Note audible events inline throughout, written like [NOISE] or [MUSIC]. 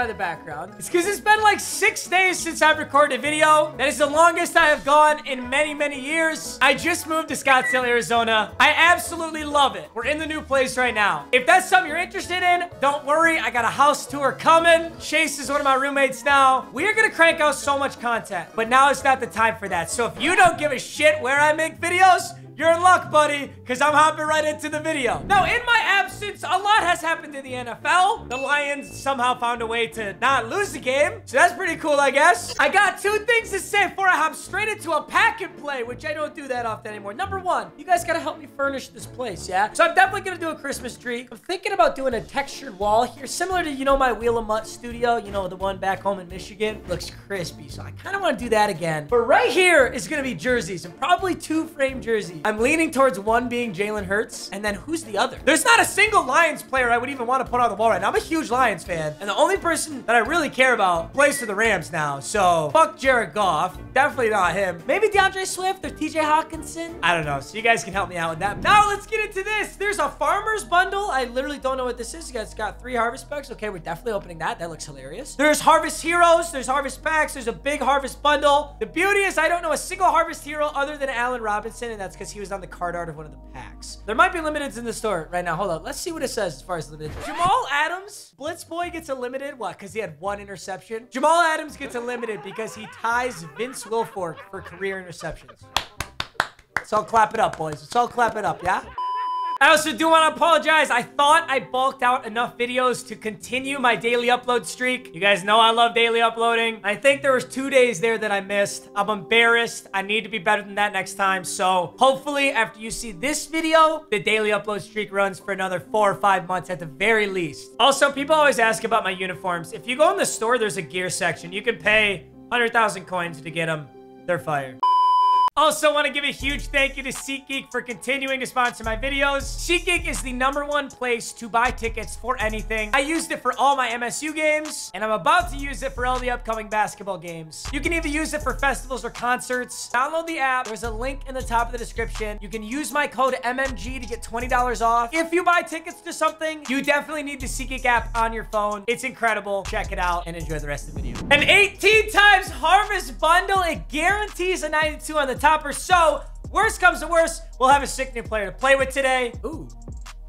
by the background. It's because it's been like six days since I've recorded a video. That is the longest I have gone in many, many years. I just moved to Scottsdale, Arizona. I absolutely love it. We're in the new place right now. If that's something you're interested in, don't worry. I got a house tour coming. Chase is one of my roommates now. We are gonna crank out so much content, but now is not the time for that. So if you don't give a shit where I make videos, you're in luck, buddy, because I'm hopping right into the video. Now, in my absence, a lot has happened in the NFL. The Lions somehow found a way to not lose the game, so that's pretty cool, I guess. I got two things to say before I hop straight into a pack and play, which I don't do that often anymore. Number one, you guys gotta help me furnish this place, yeah? So I'm definitely gonna do a Christmas tree. I'm thinking about doing a textured wall here, similar to, you know, my Wheel of MUT studio, you know, the one back home in Michigan. Looks crispy, so I kind of want to do that again. But right here is gonna be jerseys, and probably two frame jerseys. I'm leaning towards one being Jalen Hurts, and then who's the other? There's not a single Lions player I would even want to put on the wall right now. I'm a huge Lions fan, and the only person that I really care about plays for the Rams now. So fuck Jared Goff. Definitely not him. Maybe D'Andre Swift or TJ Hockenson. I don't know. So you guys can help me out with that. Now let's get into this. There's a farmer's bundle. I literally don't know what this is. Guys got three harvest packs. Okay, we're definitely opening that. That looks hilarious. There's harvest heroes. There's harvest packs. There's a big harvest bundle. The beauty is I don't know a single harvest hero other than Allen Robinson, and that's because he was on the card art of one of the packs. There might be limiteds in the store right now. Hold on. Let's see what it says as far as limited. Jamal Adams, Blitz Boy gets a limited. What? Because he had one interception. Jamal Adams gets a limited because he ties Vince Wilfork for career interceptions. Let's all clap it up, boys. Let's all clap it up, yeah? I also do want to apologize. I thought I bulked out enough videos to continue my daily upload streak. You guys know I love daily uploading. I think there was two days there that I missed. I'm embarrassed. I need to be better than that next time. So hopefully after you see this video, the daily upload streak runs for another four or five months at the very least. Also, people always ask about my uniforms. If you go in the store, there's a gear section. You can pay 100,000 coins to get them. They're fire. Also, want to give a huge thank you to SeatGeek for continuing to sponsor my videos. SeatGeek is the number one place to buy tickets for anything. I used it for all my MSU games, and I'm about to use it for all the upcoming basketball games. You can either use it for festivals or concerts. Download the app. There's a link in the top of the description. You can use my code MMG to get $20 off. If you buy tickets to something, you definitely need the SeatGeek app on your phone. It's incredible. Check it out and enjoy the rest of the video. An 18 times harvest bundle. It guarantees a 92 on the top topper. So, worst comes to worst, we'll have a sick new player to play with today. Ooh.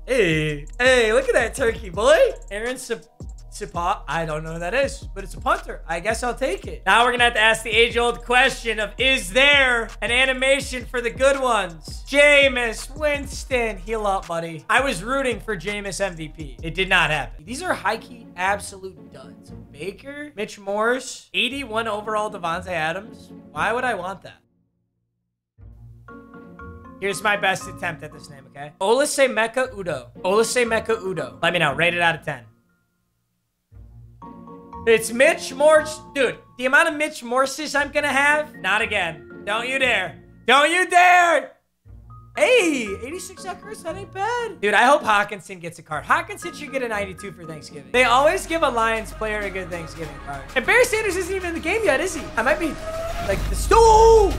Hey, hey, look at that turkey, boy. Aaron Sip Sipa. I don't know who that is, but it's a punter. I guess I'll take it. Now we're gonna have to ask the age-old question of, is there an animation for the good ones? Jameis Winston. Heal up, buddy. I was rooting for Jameis MVP. It did not happen. These are high-key absolute duds. Baker, Mitch Morse, 81 overall Davante Adams. Why would I want that? Here's my best attempt at this name, okay? Olase Mecca Udo. Olase Mecca Udo. Let me know. Rate it out of 10. It's Mitch Morse. Dude, the amount of Mitch Morses I'm gonna have? Not again. Don't you dare. Don't you dare! Hey, 86 Eckers, that ain't bad. Dude, I hope Hockenson gets a card. Hockenson should get a 92 for Thanksgiving. They always give a Lions player a good Thanksgiving card. And Barry Sanders isn't even in the game yet, is he? I might be like the stool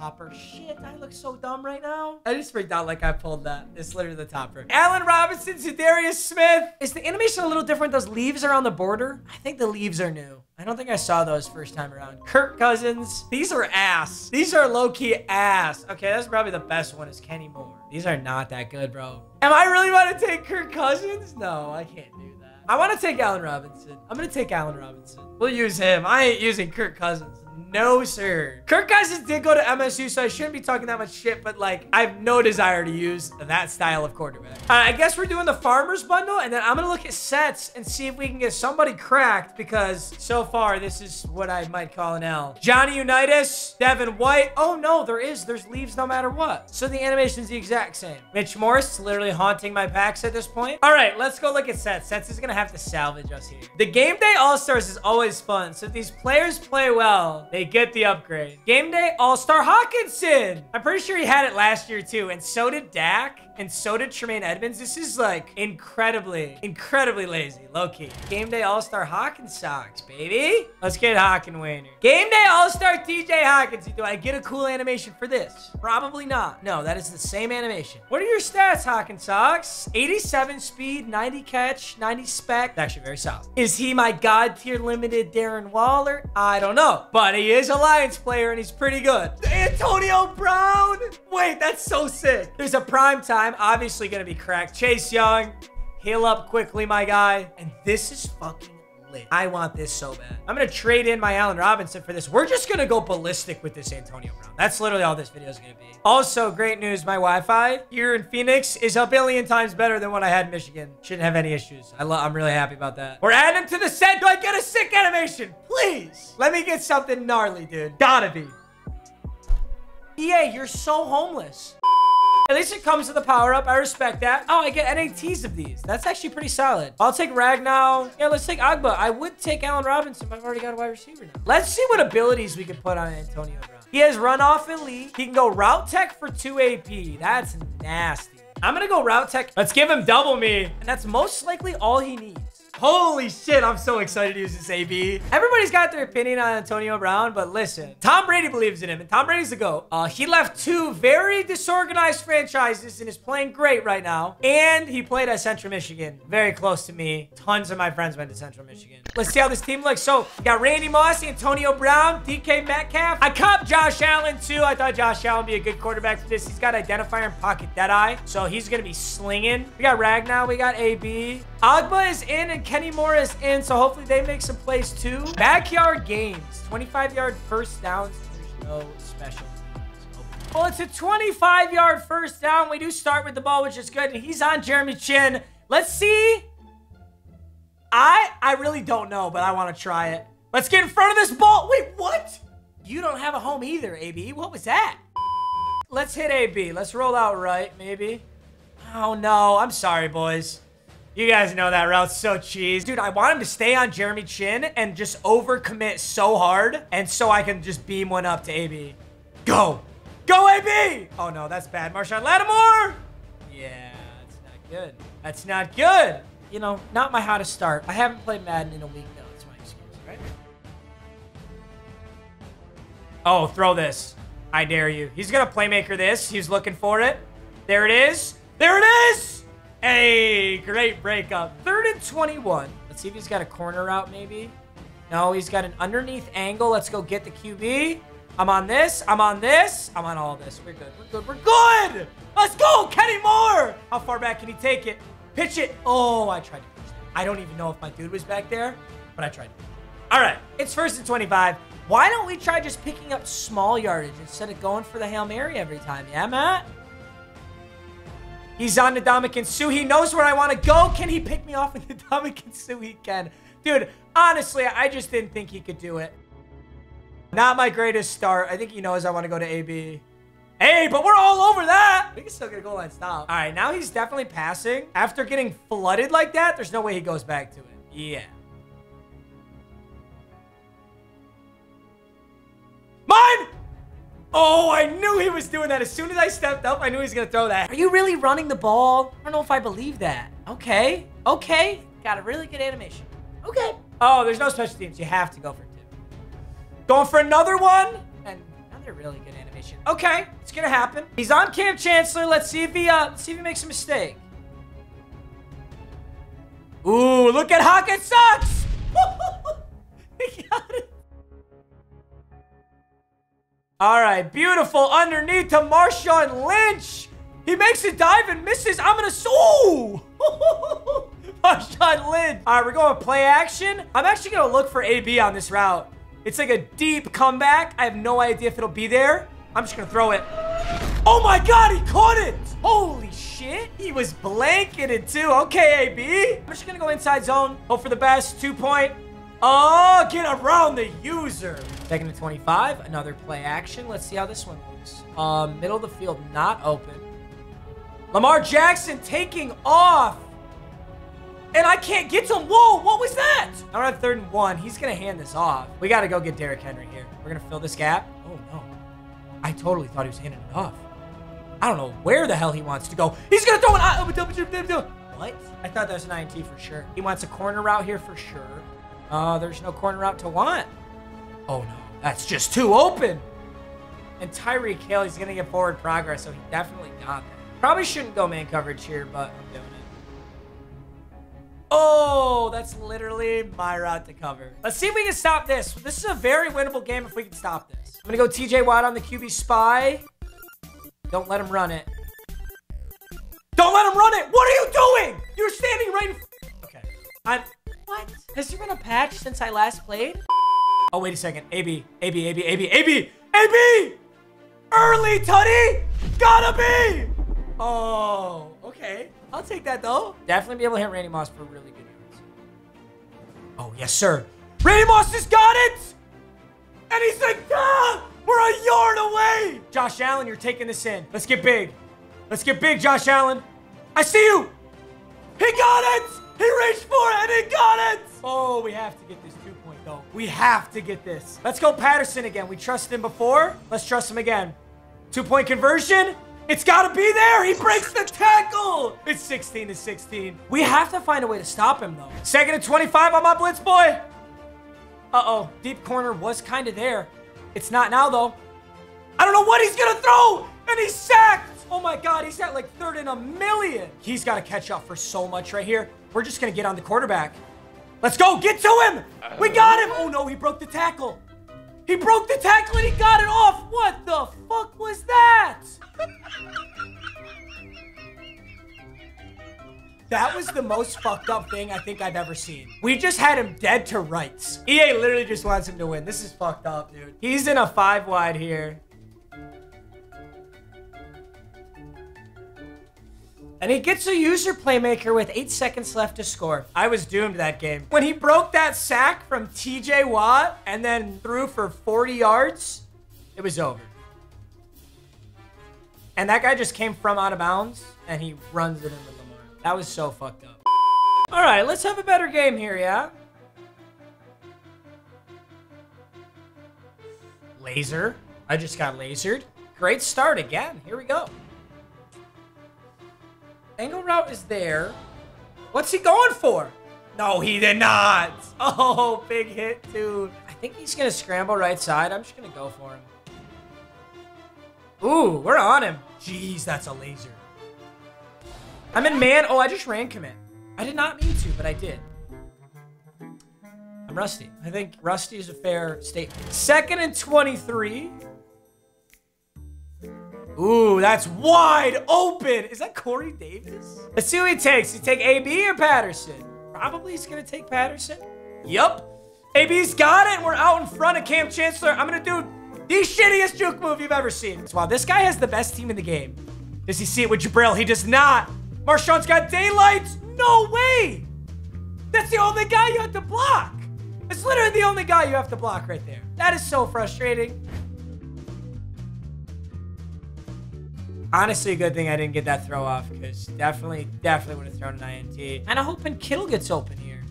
topper. Shit, I look so dumb right now. I just freaked out like I pulled that. It's literally the topper. Allen Robinson, Za'Darius Smith. Is the animation a little different? Those leaves are on the border? I think the leaves are new. I don't think I saw those first time around. Kirk Cousins. These are ass. These are low-key ass. Okay, that's probably the best one is Kenny Moore. These are not that good, bro. Am I really want to take Kirk Cousins? No, I can't do that. I want to take Allen Robinson. I'm going to take Allen Robinson. We'll use him. I ain't using Kirk Cousins. No, sir. Kirk Cousins did go to MSU, so I shouldn't be talking that much shit, but like, I have no desire to use that style of quarterback. Uh, I guess we're doing the farmer's bundle, and then I'm gonna look at sets and see if we can get somebody cracked, because so far, this is what I might call an L. Johnny Unitas, Devin White. Oh no, there is. There's leaves no matter what. So the animation's the exact same. Mitch Morse, literally haunting my packs at this point. All right, let's go look at sets. Sets is gonna have to salvage us here. The Game Day All-Stars is always fun, so if these players play well, they get the upgrade. Game Day All-Star Hockenson. I'm pretty sure he had it last year too, and so did Dak. And so did Tremaine Edmunds. This is like incredibly, incredibly lazy, low-key. Game Day All-Star Hawkins socks, baby. Let's get Hockenwainer. Game Day All-Star TJ Hawkins. Do I get a cool animation for this? Probably not. No, that is the same animation. What are your stats, Hawkins socks? 87 speed, 90 catch, 90 spec. Actually, very solid. Is he my god tier limited Darren Waller? I don't know, but he is a Lions player and he's pretty good. Antonio Brown. Wait, that's so sick. There's a prime time, obviously gonna be cracked. Chase Young, heal up quickly, my guy. And this is fucking lit. I want this so bad. I'm gonna trade in my Allen Robinson for this. We're just gonna go ballistic with this Antonio Brown. That's literally all this video is gonna be. Also, great news, my Wi-Fi here in Phoenix is a billion times better than what I had in Michigan. Shouldn't have any issues. I I'm really happy about that. We're adding him to the set. Do I get a sick animation? Please. Let me get something gnarly, dude. Gotta be. EA, you're so homeless. At least it comes with a power up. I respect that. Oh, I get NATs of these. That's actually pretty solid. I'll take Ragnow. Yeah, let's take Agba. I would take Allen Robinson, but I've already got a wide receiver now. Let's see what abilities we can put on Antonio Brown. He has runoff elite. He can go route tech for 2 AP. That's nasty. I'm going to go route tech. Let's give him double me. And that's most likely all he needs. Holy shit, I'm so excited to use this AB. Everybody's got their opinion on Antonio Brown, but listen, Tom Brady believes in him, and Tom Brady's the GOAT. Uh, he left two very disorganized franchises and is playing great right now. And he played at Central Michigan, very close to me. Tons of my friends went to Central Michigan. Let's see how this team looks. So, got Randy Moss, Antonio Brown, DK Metcalf. I copped Josh Allen, too. I thought Josh Allen would be a good quarterback for this. He's got identifier and pocket deadeye, so he's going to be slinging. We got Ragnow, we got AB. Agba is in and Kenny Morris in, so hopefully they make some plays too. Backyard games, 25 yard first downs. There's no special. Well, it's a 25 yard first down. We do start with the ball, which is good. And he's on Jeremy Chinn. Let's see. I I really don't know, but I want to try it. Let's get in front of this ball. Wait, what? You don't have a home either, AB. What was that? Let's hit AB. Let's roll out right, maybe. Oh, no. I'm sorry, boys. You guys know that route's so cheese. Dude, I want him to stay on Jeremy Chinn and just overcommit so hard. And so I can just beam one up to AB. Go. Go, AB! Oh, no, that's bad. Marshon Lattimore! Yeah, that's not good. That's not good. You know, not my hottest start. I haven't played Madden in a week, though. That's my excuse, right? Oh, throw this. I dare you. He's going to playmaker this. He's looking for it. There it is. There it is! Hey, great breakup. Third and 21. Let's see if he's got a corner route, maybe. No, he's got an underneath angle. Let's go get the QB. I'm on this. I'm on this. I'm on all this. We're good. We're good. We're good. Let's go. Kenny Moore. How far back can he take it? Pitch it. Oh, I tried to pitch it. I don't even know if my dude was back there, but I tried. All right. It's first and 25. Why don't we try just picking up small yardage instead of going for the Hail Mary every time? Yeah, Matt? He's on the Ndamukong Suh. He knows where I want to go. Can he pick me off in the [LAUGHS] Ndamukong Suh? He can. Dude, honestly, I just didn't think he could do it. Not my greatest start. I think he knows I want to go to AB. Hey, but we're all over that. We can still get a goal line stop. All right, now he's definitely passing. After getting flooded like that, there's no way he goes back to it. Yeah. Oh, I knew he was doing that. As soon as I stepped up, I knew he was going to throw that. Are you really running the ball? I don't know if I believe that. Okay. Okay. Got a really good animation. Okay. Oh, there's no special teams. You have to go for two. Going for another one. And another really good animation. Okay. It's going to happen. He's on Kam Chancellor. Let's see if he, uh, see if he makes a mistake. Ooh, look at Hawkins [LAUGHS] sucks. he got it. All right, beautiful. Underneath to Marshawn Lynch. He makes a dive and misses. I'm to... Ooh! [LAUGHS] Marshawn Lynch. All right, we're going play action. I'm actually to look for AB on this route. It's like a deep comeback. I have no idea if it'll be there. I'm just to throw it. Oh my God, he caught it. Holy shit. He was blanketed too. Okay, AB. I'm just to go inside zone. Hope for the best. Two point. Oh, get around the user. Second to 25. Another play action. Let's see how this one looks. Uh, middle of the field, not open. Lamar Jackson taking off. And I can't get to him. Whoa, what was that? I'm on third and one. He's going to hand this off. We got to go get Derrick Henry here. We're going to fill this gap. Oh, no. I totally thought he was handing it off. I don't know where the hell he wants to go. He's gonna throw an what? I thought that was an INT for sure. He wants a corner route here for sure. Uh, there's no corner route to want. Oh no, that's just too open. And Tyreek Hill, he's gonna get forward progress, so he definitely got that. Probably shouldn't go man coverage here, but I'm doing it. Oh, that's literally my route to cover. Let's see if we can stop this. This is a very winnable game if we can stop this. I'm gonna go TJ Watt on the QB spy. Don't let him run it. Don't let him run it! What are you doing? You're standing right in... Okay. I'm... What? Has there been a patch since I last played? Oh, wait a second. AB, AB, AB, AB, AB, AB! Early, Tutty! Gotta be! Oh, okay. I'll take that, though. Definitely be able to hit Randy Moss for really good yards. Oh, yes, sir. Randy Moss has got it! And he's like, ah! We're a yard away! Josh Allen, you're taking this in. Let's get big. Let's get big, Josh Allen. I see you! He got it! He reached for it and he got it! Oh, we have to get this two point though. We have to get this. Let's go Patterson again. We trusted him before. Let's trust him again. Two point conversion. It's got to be there. He breaks the tackle. It's 16 to 16. We have to find a way to stop him though. Second and 25 on my blitz boy. Uh-oh. Deep corner was kind of there. It's not now though. I don't know what he's going to throw. And he's sacked. Oh my God, he's at like third in a million. He's got to catch up for so much right here. We're just going to get on the quarterback. Let's go. Get to him. We got him. Oh no, he broke the tackle. He broke the tackle and he got it off. What the fuck was that? That was the most fucked up thing I think I've ever seen. We just had him dead to rights. EA literally just wants him to win. This is fucked up, dude. He's in a five wide here. And he gets a user playmaker with eight seconds left to score. I was doomed that game. When he broke that sack from TJ Watt and then threw for 40 yards, it was over. And that guy just came from out of bounds and he runs it into Lamar. That was so fucked up. All right, let's have a better game here, yeah? Laser. I just got lasered. Great start again. Here we go. Angle route is there. What's he going for? No, he did not. [LAUGHS] Oh, big hit, dude. I think he's going to scramble right side. I'm just going to go for him. Ooh, we're on him. Jeez, that's a laser. I'm in man. Oh, I just ran commit. I did not mean to, but I did. I'm rusty. I think rusty is a fair statement. Second and 23. Ooh, that's wide open. Is that Corey Davis? Let's see who he takes. He take AB or Patterson? Probably he's going to take Patterson. Yup. AB's got it. We're out in front of Kam Chancellor. I'm going to do the shittiest juke move you've ever seen. Wow, this guy has the best team in the game. Does he see it with Jabrill? He does not. Marshawn's got daylight. No way. That's the only guy you have to block. It's literally the only guy you have to block right there. That is so frustrating. Honestly, a good thing I didn't get that throw off because definitely, definitely would have thrown an INT. And I'm hoping Kittle gets open here.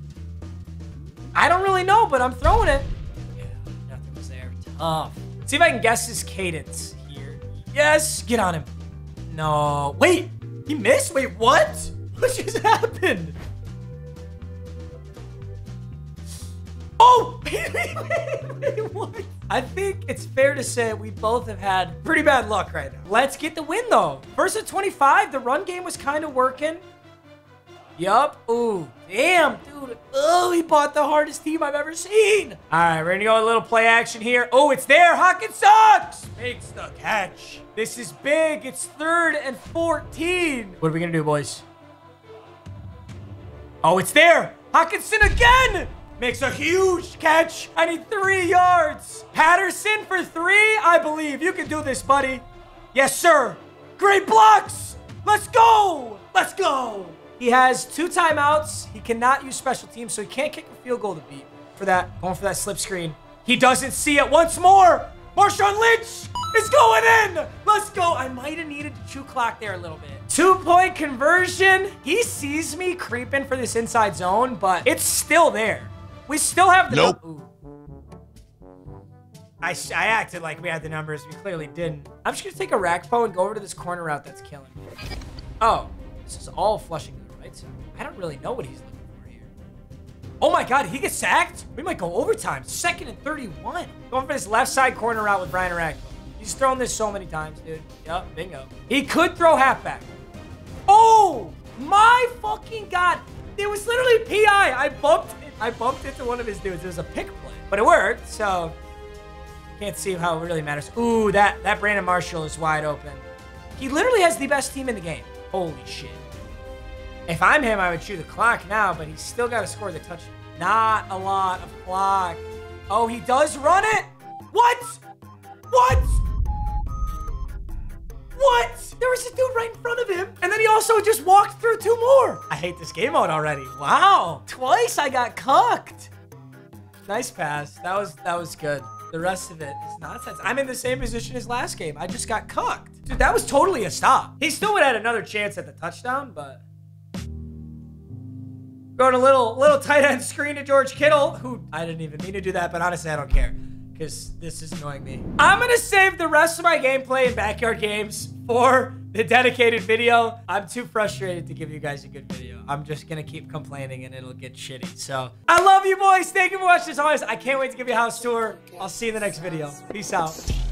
I don't really know, but I'm throwing it. Yeah, nothing was there. Tough. Let's see if I can guess his cadence here. Yes, get on him. No, wait, he missed? Wait, what? [LAUGHS] What just happened? Oh! [LAUGHS] what? I think it's fair to say we both have had pretty bad luck right now. Let's get the win, though. At 25, the run game was kind of working. Yup. Ooh, damn, dude. Oh, he bought the hardest team I've ever seen. All right, we're gonna go a little play action here. Oh, it's there. Hawkins sucks. Makes the catch. This is big. It's third and 14. What are we gonna do, boys? Oh, it's there. Hockenson again. Makes a huge catch. I need three yards. Patterson for three. I believe you can do this, buddy. Yes, sir. Great blocks. Let's go. Let's go. He has two timeouts. He cannot use special teams, so he can't kick a field goal to beat for that. Going for that slip screen. He doesn't see it once more. Marshawn Lynch is going in. Let's go. I might have needed to chew clock there a little bit. Two-point conversion. He sees me creeping for this inside zone, but it's still there. We still have the... Nope. I, I acted like we had the numbers. We clearly didn't. I'm just going to take a Rakpo and go over to this corner route that's killing me. Oh, this is all flushing to the right side. I don't really know what he's looking for here. Oh my god, he gets sacked? We might go overtime. Second and 31. Going for this left side corner route with Brian Orakpo. He's thrown this so many times, dude. Yup, bingo. He could throw halfback. Oh, my fucking god. It was literally PI. I bumped it. I bumped into one of his dudes. It was a pick play. But it worked, so can't see how it really matters. Ooh, that, that Brandon Marshall is wide open. He literally has the best team in the game. Holy shit. If I'm him, I would chew the clock now, but he's still got to score the touchdown. Not a lot of clock. Oh, he does run it? What? What? What? There was a dude right in front of him, and then he also just walked through two more. I hate this game mode already. Wow. Twice I got cucked. Nice pass. That was that was good. The rest of it is nonsense. I'm in the same position as last game. I just got cucked. Dude, that was totally a stop. He still would have had another chance at the touchdown, but... Going a little little tight end screen to George Kittle, who I didn't even mean to do that, but honestly, I don't care because this is annoying me. I'm to save the rest of my gameplay in backyard games for the dedicated video. I'm too frustrated to give you guys a good video. I'm just to keep complaining and it'll get shitty. So I love you boys. Thank you for watching as always. I can't wait to give you a house tour. I'll see you in the next video. Peace out.